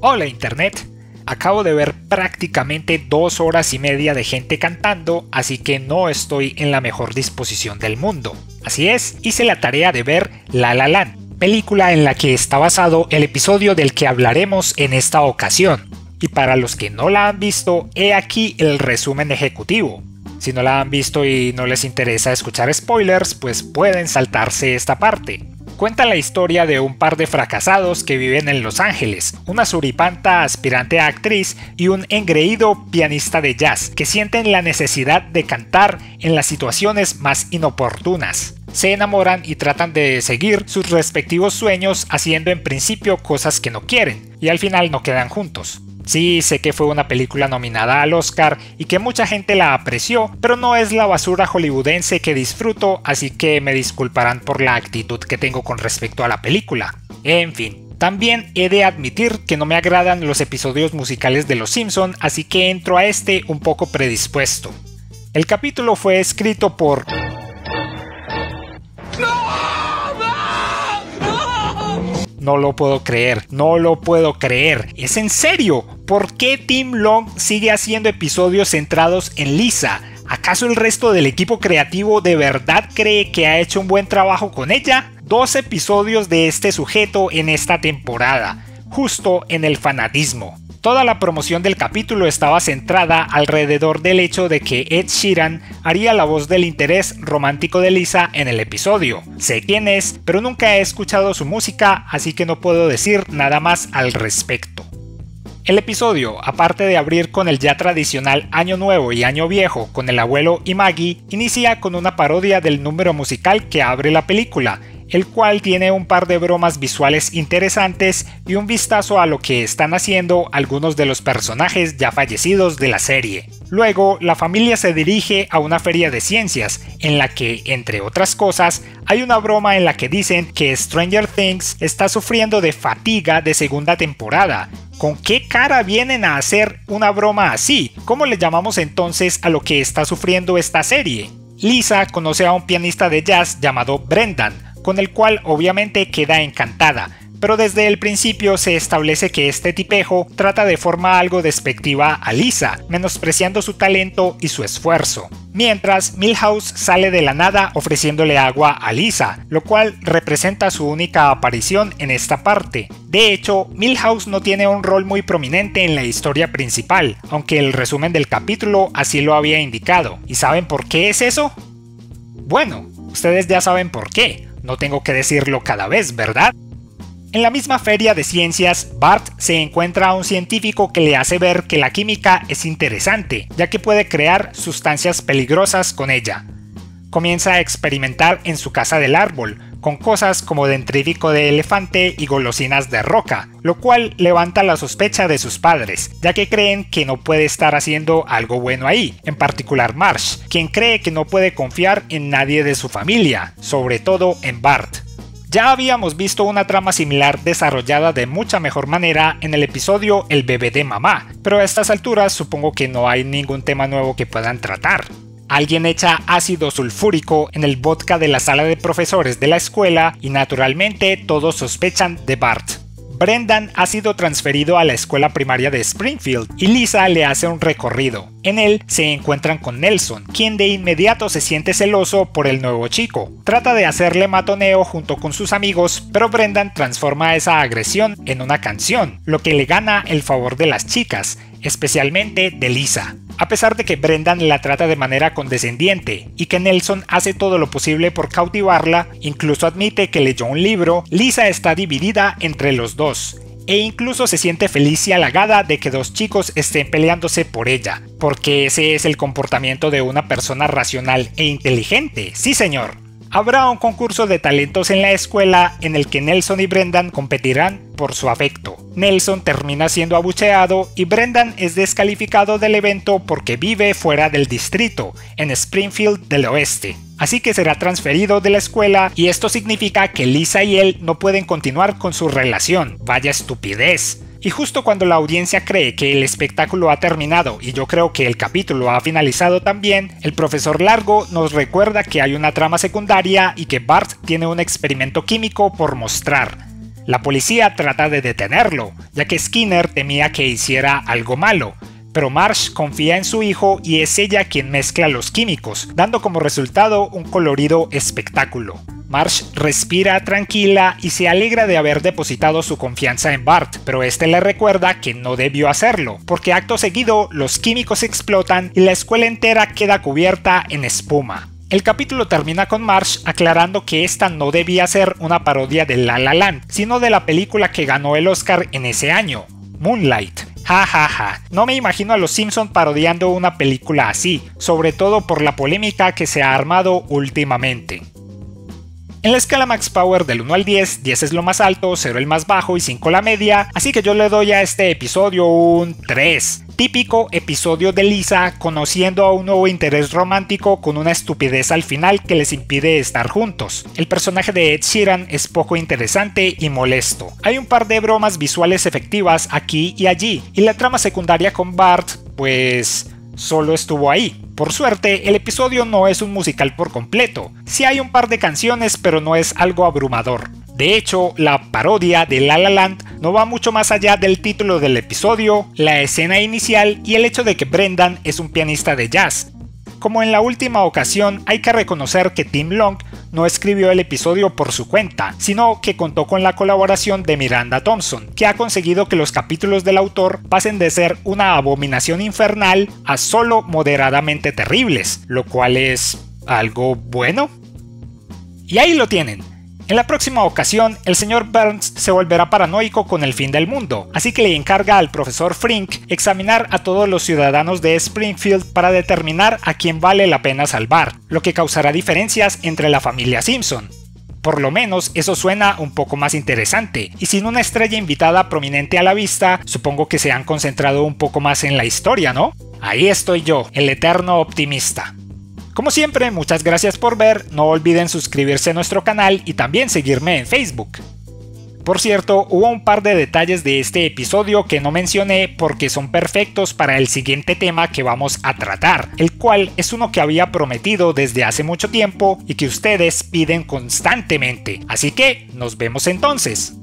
Hola Internet, acabo de ver prácticamente dos horas y media de gente cantando, así que no estoy en la mejor disposición del mundo. Así es, hice la tarea de ver La La Land, película en la que está basado el episodio del que hablaremos en esta ocasión. Y para los que no la han visto, he aquí el resumen ejecutivo. Si no la han visto y no les interesa escuchar spoilers, pues pueden saltarse esta parte cuenta la historia de un par de fracasados que viven en Los Ángeles, una suripanta aspirante a actriz y un engreído pianista de jazz que sienten la necesidad de cantar en las situaciones más inoportunas. Se enamoran y tratan de seguir sus respectivos sueños haciendo en principio cosas que no quieren, y al final no quedan juntos. Sí, sé que fue una película nominada al Oscar y que mucha gente la apreció, pero no es la basura hollywoodense que disfruto, así que me disculparán por la actitud que tengo con respecto a la película. En fin, también he de admitir que no me agradan los episodios musicales de Los Simpson, así que entro a este un poco predispuesto. El capítulo fue escrito por No lo puedo creer, no lo puedo creer. Es en serio. ¿Por qué Tim Long sigue haciendo episodios centrados en Lisa? ¿Acaso el resto del equipo creativo de verdad cree que ha hecho un buen trabajo con ella? Dos episodios de este sujeto en esta temporada, justo en el fanatismo. Toda la promoción del capítulo estaba centrada alrededor del hecho de que Ed Sheeran haría la voz del interés romántico de Lisa en el episodio. Sé quién es, pero nunca he escuchado su música, así que no puedo decir nada más al respecto. El episodio, aparte de abrir con el ya tradicional Año Nuevo y Año Viejo con el abuelo y Maggie, inicia con una parodia del número musical que abre la película, el cual tiene un par de bromas visuales interesantes y un vistazo a lo que están haciendo algunos de los personajes ya fallecidos de la serie. Luego, la familia se dirige a una feria de ciencias, en la que, entre otras cosas, hay una broma en la que dicen que Stranger Things está sufriendo de fatiga de segunda temporada, ¿Con qué cara vienen a hacer una broma así? ¿Cómo le llamamos entonces a lo que está sufriendo esta serie? Lisa conoce a un pianista de jazz llamado Brendan, con el cual obviamente queda encantada, pero desde el principio se establece que este tipejo trata de forma algo despectiva a Lisa, menospreciando su talento y su esfuerzo. Mientras, Milhouse sale de la nada ofreciéndole agua a Lisa, lo cual representa su única aparición en esta parte. De hecho, Milhouse no tiene un rol muy prominente en la historia principal, aunque el resumen del capítulo así lo había indicado. ¿Y saben por qué es eso? Bueno, ustedes ya saben por qué, no tengo que decirlo cada vez, ¿verdad? En la misma feria de ciencias, Bart se encuentra a un científico que le hace ver que la química es interesante, ya que puede crear sustancias peligrosas con ella. Comienza a experimentar en su casa del árbol, con cosas como dentrífico de elefante y golosinas de roca, lo cual levanta la sospecha de sus padres, ya que creen que no puede estar haciendo algo bueno ahí, en particular Marsh, quien cree que no puede confiar en nadie de su familia, sobre todo en Bart. Ya habíamos visto una trama similar desarrollada de mucha mejor manera en el episodio El bebé de mamá, pero a estas alturas supongo que no hay ningún tema nuevo que puedan tratar. Alguien echa ácido sulfúrico en el vodka de la sala de profesores de la escuela y naturalmente todos sospechan de Bart. Brendan ha sido transferido a la escuela primaria de Springfield y Lisa le hace un recorrido. En él se encuentran con Nelson, quien de inmediato se siente celoso por el nuevo chico. Trata de hacerle matoneo junto con sus amigos, pero Brendan transforma esa agresión en una canción, lo que le gana el favor de las chicas, especialmente de Lisa. A pesar de que Brendan la trata de manera condescendiente y que Nelson hace todo lo posible por cautivarla, incluso admite que leyó un libro, Lisa está dividida entre los dos e incluso se siente feliz y halagada de que dos chicos estén peleándose por ella, porque ese es el comportamiento de una persona racional e inteligente, sí señor. Habrá un concurso de talentos en la escuela en el que Nelson y Brendan competirán por su afecto. Nelson termina siendo abucheado y Brendan es descalificado del evento porque vive fuera del distrito, en Springfield del Oeste. Así que será transferido de la escuela y esto significa que Lisa y él no pueden continuar con su relación. Vaya estupidez. Y justo cuando la audiencia cree que el espectáculo ha terminado y yo creo que el capítulo ha finalizado también, el profesor Largo nos recuerda que hay una trama secundaria y que Bart tiene un experimento químico por mostrar. La policía trata de detenerlo, ya que Skinner temía que hiciera algo malo, pero Marsh confía en su hijo y es ella quien mezcla los químicos, dando como resultado un colorido espectáculo. Marsh respira tranquila y se alegra de haber depositado su confianza en Bart, pero este le recuerda que no debió hacerlo, porque acto seguido los químicos explotan y la escuela entera queda cubierta en espuma. El capítulo termina con Marsh aclarando que esta no debía ser una parodia de La La Land, sino de la película que ganó el Oscar en ese año, Moonlight. Ja ja ja, no me imagino a los Simpson parodiando una película así, sobre todo por la polémica que se ha armado últimamente. En la escala Max Power del 1 al 10, 10 es lo más alto, 0 el más bajo y 5 la media, así que yo le doy a este episodio un 3. Típico episodio de Lisa conociendo a un nuevo interés romántico con una estupidez al final que les impide estar juntos. El personaje de Ed Sheeran es poco interesante y molesto. Hay un par de bromas visuales efectivas aquí y allí, y la trama secundaria con Bart, pues solo estuvo ahí. Por suerte, el episodio no es un musical por completo. Sí hay un par de canciones, pero no es algo abrumador. De hecho, la parodia de La La Land no va mucho más allá del título del episodio, la escena inicial y el hecho de que Brendan es un pianista de jazz. Como en la última ocasión, hay que reconocer que Tim Long no escribió el episodio por su cuenta, sino que contó con la colaboración de Miranda Thompson, que ha conseguido que los capítulos del autor pasen de ser una abominación infernal a solo moderadamente terribles, lo cual es algo bueno. Y ahí lo tienen, en la próxima ocasión, el señor Burns se volverá paranoico con el fin del mundo, así que le encarga al profesor Frink examinar a todos los ciudadanos de Springfield para determinar a quién vale la pena salvar, lo que causará diferencias entre la familia Simpson. Por lo menos eso suena un poco más interesante, y sin una estrella invitada prominente a la vista, supongo que se han concentrado un poco más en la historia, ¿no? Ahí estoy yo, el eterno optimista. Como siempre, muchas gracias por ver, no olviden suscribirse a nuestro canal y también seguirme en Facebook. Por cierto, hubo un par de detalles de este episodio que no mencioné porque son perfectos para el siguiente tema que vamos a tratar, el cual es uno que había prometido desde hace mucho tiempo y que ustedes piden constantemente. Así que, nos vemos entonces.